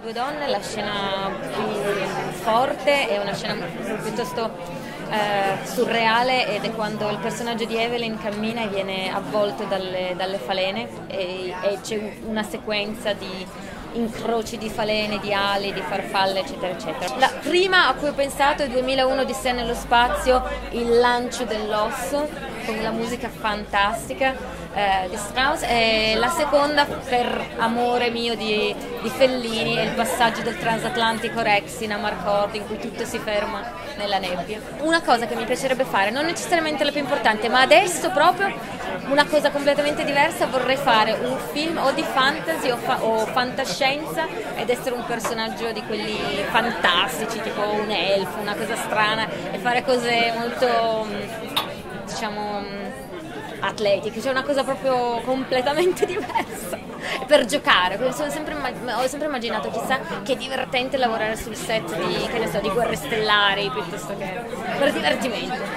due donne, la scena più forte è una scena piuttosto eh, surreale ed è quando il personaggio di Evelyn cammina e viene avvolto dalle, dalle falene e, e c'è una sequenza di incroci di falene, di ali, di farfalle, eccetera, eccetera. La prima a cui ho pensato è 2001 di sé nello spazio, il lancio dell'osso, con la musica fantastica eh, di Strauss, e la seconda per amore mio di, di Fellini è il passaggio del transatlantico Rex in Amarcord in cui tutto si ferma nella nebbia. Una cosa che mi piacerebbe fare, non necessariamente la più importante, ma adesso proprio una cosa completamente diversa, vorrei fare un film o di fantasy o, fa- o fantascienza ed essere un personaggio di quelli fantastici, tipo un elfo, una cosa strana e fare cose molto, diciamo, atletiche, cioè una cosa proprio completamente diversa per giocare. Sempre, ho sempre immaginato, chissà che divertente lavorare sul set di, so, di Guerre Stellari piuttosto che per divertimento.